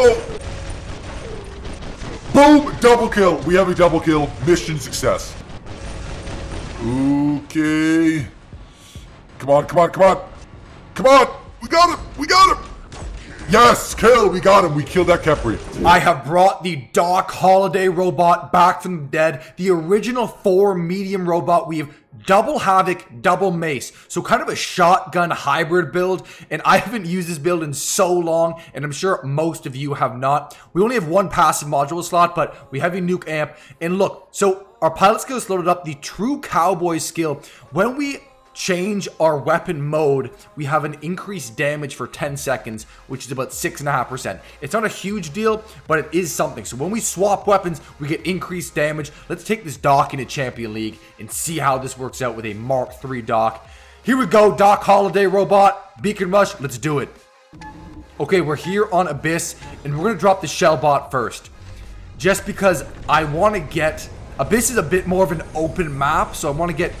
Oh! Boom! Double kill! We have a double kill. Mission success. Okay. Come on, come on, come on. Come on! We got him! We got him! Yes! Kill! We got him! We killed that Khepri. I have brought the Doc Holiday robot back from the dead. The original four medium robot. We have double Havoc, double Mace. So kind of a shotgun hybrid build. And I haven't used this build in so long. And I'm sure most of you have not. We only have one passive module slot, but we have a nuke amp. And look, so our pilot skill is loaded up. The true cowboy skill. When we change our weapon mode, we have an increased damage for 10 seconds, which is about 6.5%. It's not a huge deal, but it is something. So when we swap weapons, we get increased damage. Let's take this Doc into Champion League and see how this works out with a Mark III Doc. Here we go, Doc Holiday Robot, Beacon Rush, let's do it. Okay, we're here on Abyss, and we're to drop the Shell Bot first. Just because I want to get... Abyss is a bit more of an open map, so I want to get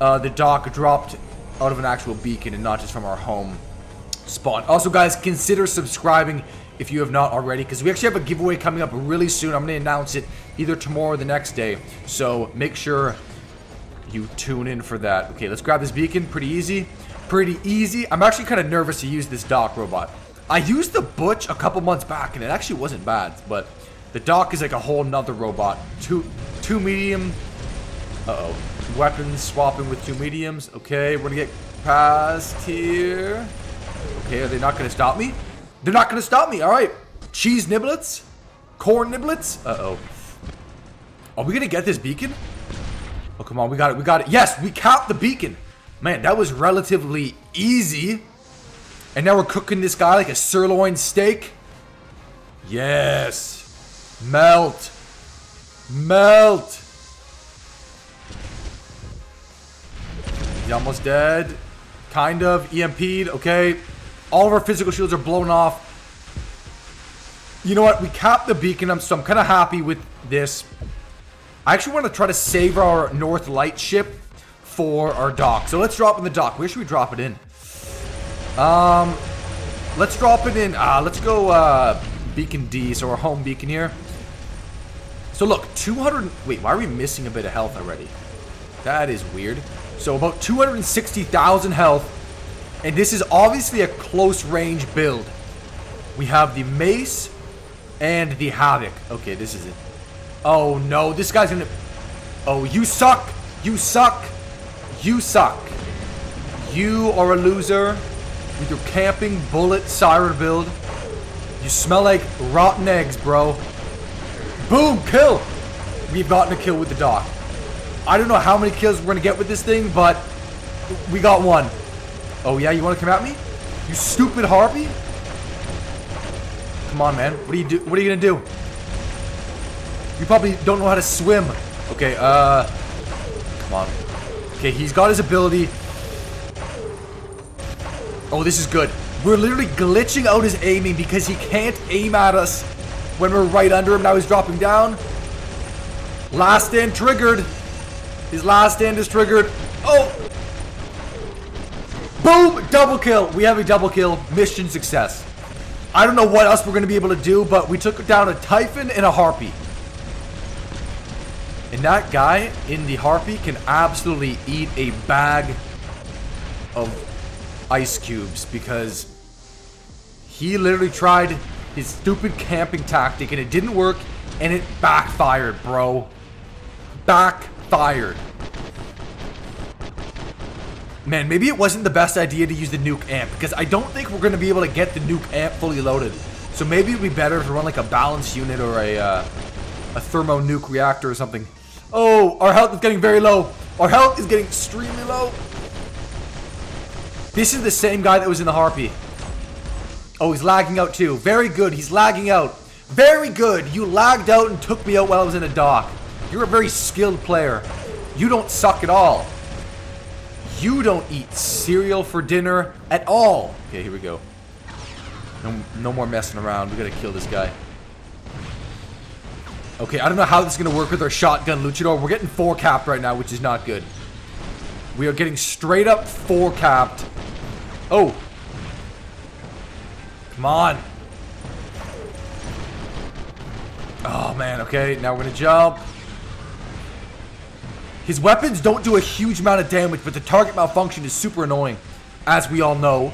uh, the Doc dropped out of an actual beacon and not just from our home spawn. Also, guys, consider subscribing if you have not already, because we actually have a giveaway coming up really soon. I'm going to announce it either tomorrow or the next day, so make sure you tune in for that. Okay, let's grab this beacon. Pretty easy. Pretty easy. I'm actually kind of nervous to use this Doc robot. I used the Butch a couple months back, and it actually wasn't bad, but the Doc is like a whole nother robot. Two, two medium. Uh-oh. Weapons swapping with two mediums. Okay, we're gonna get past here. Okay, are they not gonna stop me? They're not gonna stop me. All right. Cheese niblets? Corn niblets? Uh-oh. Are we gonna get this beacon? Oh, come on. We got it. We got it. Yes, we capped the beacon. Man, that was relatively easy. And now we're cooking this guy like a sirloin steak. Yes. Melt. Melt. Almost dead. Kind of. EMP'd. Okay. All of our physical shields are blown off. You know what? We capped the beacon, so I'm kind of happy with this. I actually want to try to save our North Light ship for our Doc. So let's drop in the Doc. Where should we drop it in? Um, let's drop it in. Uh, let's go uh, Beacon D, so our home beacon here. So look, 200... Wait, why are we missing a bit of health already? That is weird. So about 260,000 health. And this is obviously a close range build. We have the Mace and the Havoc. Okay, this is it. Oh no, this guy's gonna... Oh, you suck! You suck! You suck! You are a loser with your camping bullet siren build. You smell like rotten eggs, bro. Boom, kill! We've gotten a kill with the Doc. I don't know how many kills we're gonna get with this thing, but we got one. Oh yeah, you wanna come at me? You stupid harpy? Come on, man. What are you do? What are you gonna do? You probably don't know how to swim. Okay, uh... Come on. Okay, he's got his ability. Oh, this is good. We're literally glitching out his aiming because he can't aim at us when we're right under him. Now he's dropping down. Last stand triggered. His last stand is triggered. Oh! Boom! Double kill. We have a double kill. Mission success. I don't know what else we're going to be able to do, but we took down a Typhon and a Harpy. And that guy in the Harpy can absolutely eat a bag of ice cubes because he literally tried his stupid camping tactic and it didn't work and it backfired, bro. Backfired. Man, maybe it wasn't the best idea to use the nuke amp because I don't think we're going to be able to get the nuke amp fully loaded. So maybe it would be better to run like a balance unit or a, uh, a thermo nuke reactor or something. Oh, our health is getting very low. Our health is getting extremely low. This is the same guy that was in the Harpy. Oh, he's lagging out too. Very good. He's lagging out. Very good. You lagged out and took me out while I was in a Doc. You're a very skilled player. You don't suck at all. You don't eat cereal for dinner at all. Okay, here we go. No, no more messing around. We gotta kill this guy. Okay, I don't know how this is to work with our shotgun luchador. We're getting four capped right now, which is not good. We are getting straight up four capped. Oh. Come on. Oh man, okay. Now we're gonna jump. His weapons don't do a huge amount of damage, but the target malfunction is super annoying, as we all know.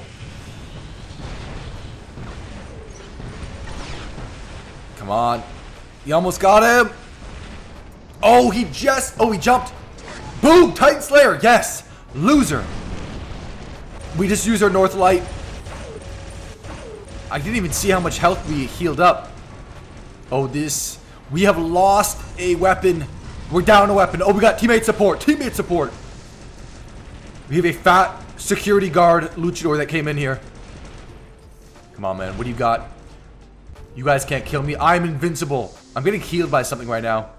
Come on. He almost got him. Oh, he just... Oh, he jumped. Boom! Titan Slayer. Yes. Loser. We just used our North Light. I didn't even see how much health we healed up. Oh, this... We have lost a weapon. We're down a weapon. Oh, we got teammate support. Teammate support. We have a fat security guard luchador that came in here. Come on, man. What do you got? You guys can't kill me. I'm invincible. I'm getting healed by something right now.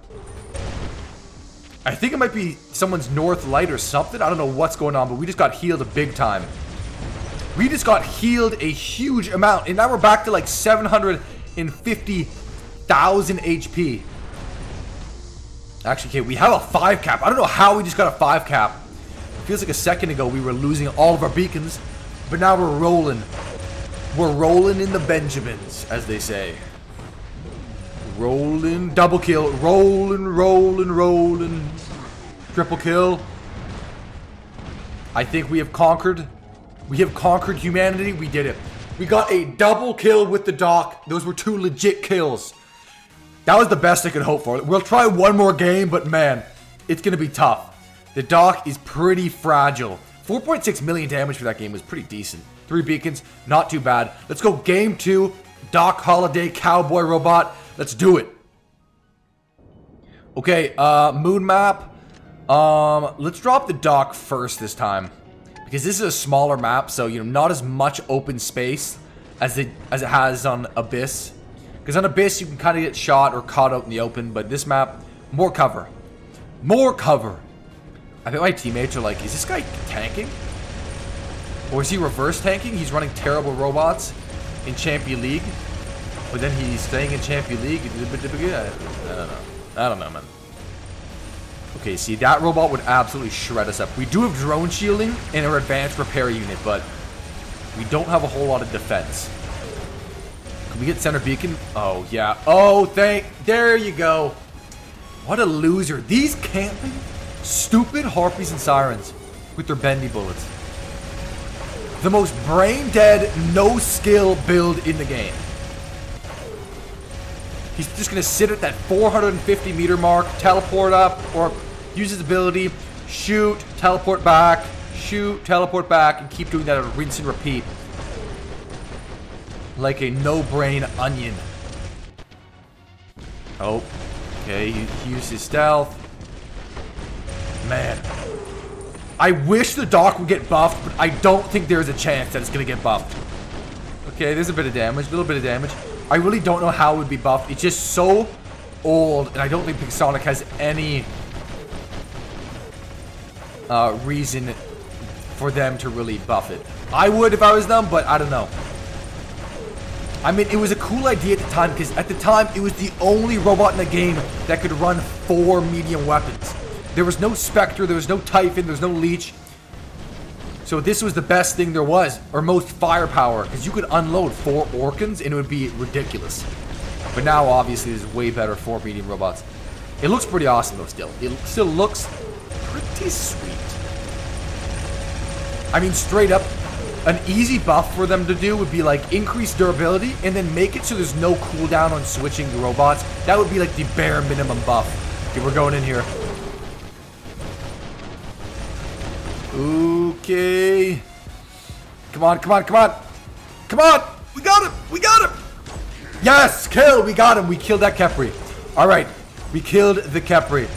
I think it might be someone's north light or something. I don't know what's going on, but we just got healed a big time. We just got healed a huge amount. And now we're back to like 750,000 HP. Actually, okay, we have a 5 cap. I don't know how we just got a 5 cap. It feels like a second ago we were losing all of our beacons. But now we're rolling. We're rolling in the Benjamins, as they say. Rolling, double kill, rolling, rolling, rolling. Triple kill. I think we have conquered. We have conquered humanity. We did it. We got a double kill with the Doc. Those were two legit kills. That was the best I could hope for. We'll try one more game, but man, it's going to be tough. The Doc is pretty fragile. 4.6 million damage for that game was pretty decent. Three beacons, not too bad. Let's go game two. Doc Holiday Cowboy Robot. Let's do it. Okay, uh, moon map. Um, let's drop the Doc first this time. Because this is a smaller map, so, you know, not as much open space as it, as it has on Abyss. Because on Abyss, you can kind of get shot or caught out in the open, but this map, more cover. More cover. I bet my teammates are like, is this guy tanking? Or is he reverse tanking? He's running terrible robots in Champion League. But then he's staying in Champion League. I don't know. I don't know, man. Okay, see, that robot would absolutely shred us up. We do have drone shielding in our advanced repair unit, but we don't have a whole lot of defense. Can we get center beacon? Oh, yeah. Oh, thank... There you go. What a loser. These camping stupid harpies and sirens with their bendy bullets. The most brain-dead, no-skill build in the game. He's just going to sit at that 450 meter mark, teleport up, or use his ability, shoot, teleport back, shoot, teleport back, and keep doing that at rinse and repeat. Like a no-brain onion. Oh, okay, he, used his stealth. Man. I wish the Doc would get buffed, but I don't think there's a chance that it's to get buffed. Okay, there's a bit of damage, a little bit of damage. I really don't know how it would be buffed. It's just so old, and I don't think Pixonic has any uh, reason for them to really buff it. I would if I was them, but I don't know. I mean, it was a cool idea at the time, because at the time, it was the only robot in the game that could run four medium weapons. There was no Spectre, there was no Typhon, there was no Leech. So this was the best thing there was, or most firepower, because you could unload four Orkans and it would be ridiculous. But now, obviously, there's way better four medium robots. It looks pretty awesome, though, still. It still looks pretty sweet. I mean, straight up, an easy buff for them to do would be, like, increase durability and then make it so there's no cooldown on switching the robots. That would be, like, the bare minimum buff. Okay, we're going in here. Okay. Come on, come on, come on. Come on. We got him. We got him. Yes, kill. We got him. We killed that Khepri. All right. We killed the Khepri.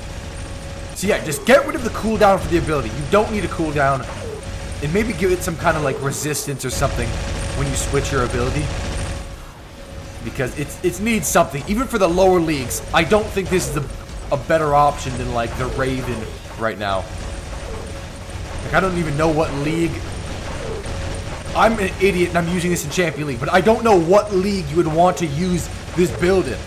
So yeah, just get rid of the cooldown for the ability. You don't need a cooldown. And maybe give it some kind of like resistance or something when you switch your ability. Because it's it needs something. Even for the lower leagues, I don't think this is a, a better option than like the Raven right now. Like, I don't even know what league... I'm an idiot and I'm using this in Champion League, but I don't know what league you would want to use this build in.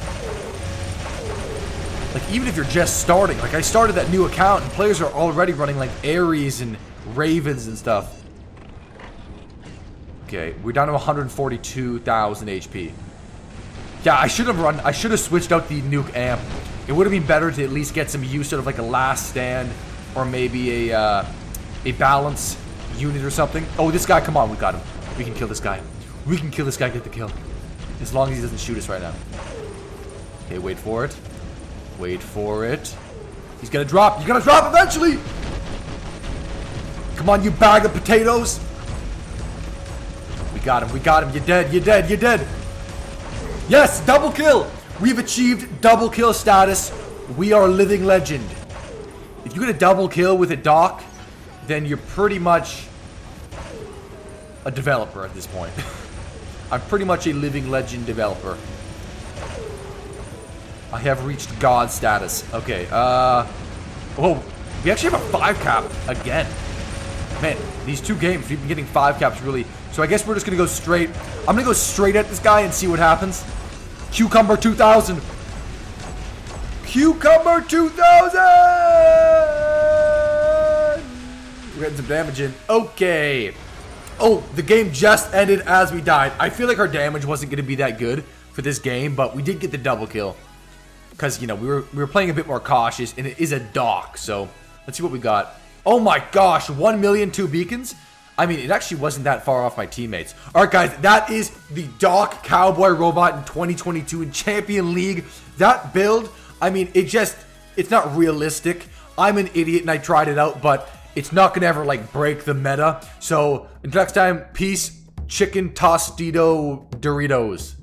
Like, even if you're just starting. Like, I started that new account and players are already running, like, Ares and Ravens and stuff. Okay, we're down to 142,000 HP. Yeah, I should have run. I should have switched out the nuke amp. It would have been better to at least get some use out of like a last stand or maybe a uh, a balance unit or something. Oh, this guy! Come on, we got him. We can kill this guy. We can kill this guy. Get the kill. As long as he doesn't shoot us right now. Okay, wait for it. Wait for it. He's gonna drop. He's gonna drop eventually. Come on, you bag of potatoes. We got him. We got him. You're dead. You're dead. You're dead. Yes, double kill. We've achieved double kill status. We are a living legend. If you get a double kill with a Doc, then you're pretty much a developer at this point. I'm pretty much a living legend developer. I have reached God status. Okay, uh... Oh, we actually have a 5 cap again. Man, these two games, we've been getting 5 caps really... So I guess we're just gonna go straight... I'm gonna go straight at this guy and see what happens. Cucumber 2000! Cucumber 2000! We're getting some damage in. Okay. Oh, the game just ended as we died. I feel like our damage wasn't going to be that good for this game, but we did get the double kill. Because, you know, we were, we were playing a bit more cautious, and it is a Doc, so let's see what we got. Oh my gosh, 1 million two beacons? I mean, it actually wasn't that far off my teammates. Alright guys, that is the Doc Cowboy Robot in 2022 in Champion League. That build, I mean, it just, it's not realistic. I'm an idiot and I tried it out, but it's not gonna ever like break the meta. So until next time, peace, chicken tostito Doritos.